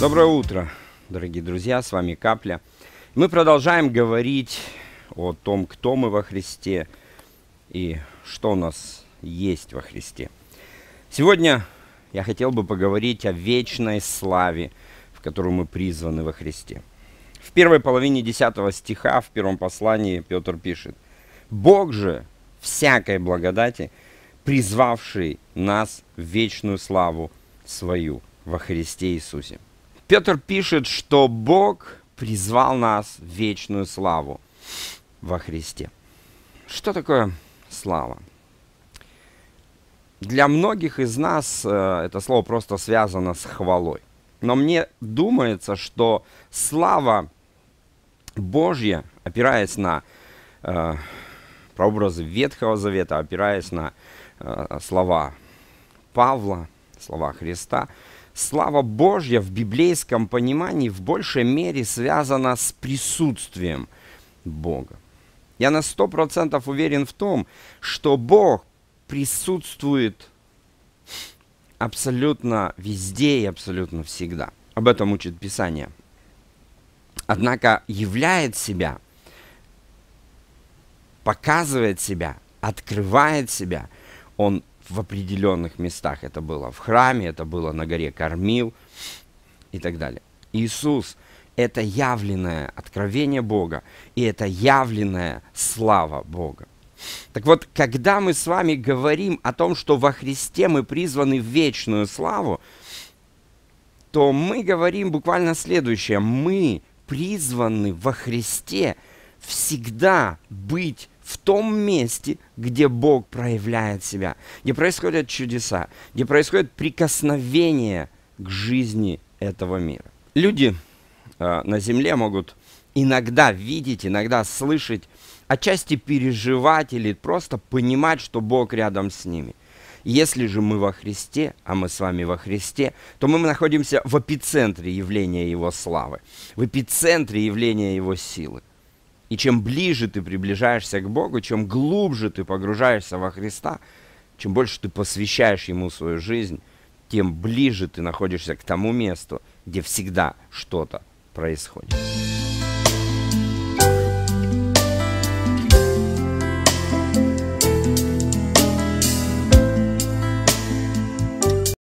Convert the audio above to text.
Доброе утро, дорогие друзья, с вами Капля. Мы продолжаем говорить о том, кто мы во Христе и что у нас есть во Христе. Сегодня я хотел бы поговорить о вечной славе, в которую мы призваны во Христе. В первой половине 10 стиха в первом послании Петр пишет, «Бог же всякой благодати, призвавший нас в вечную славу свою во Христе Иисусе». Петр пишет, что Бог призвал нас в вечную славу во Христе. Что такое слава? Для многих из нас э, это слово просто связано с хвалой. Но мне думается, что слава Божья, опираясь на э, прообразы Ветхого Завета, опираясь на э, слова Павла, слова Христа, слава Божья в библейском понимании в большей мере связана с присутствием Бога. Я на сто процентов уверен в том, что Бог присутствует абсолютно везде и абсолютно всегда. Об этом учит Писание. Однако являет себя, показывает себя, открывает себя Он в определенных местах. Это было в храме, это было на горе Кормил и так далее. Иисус – это явленное откровение Бога, и это явленная слава Бога. Так вот, когда мы с вами говорим о том, что во Христе мы призваны в вечную славу, то мы говорим буквально следующее. Мы призваны во Христе всегда быть в том месте, где Бог проявляет себя, где происходят чудеса, где происходит прикосновение к жизни этого мира. Люди э, на земле могут иногда видеть, иногда слышать отчасти переживать или просто понимать, что Бог рядом с ними. Если же мы во Христе, а мы с вами во Христе, то мы находимся в эпицентре явления Его славы, в эпицентре явления Его силы. И чем ближе ты приближаешься к Богу, чем глубже ты погружаешься во Христа, чем больше ты посвящаешь Ему свою жизнь, тем ближе ты находишься к тому месту, где всегда что-то происходит.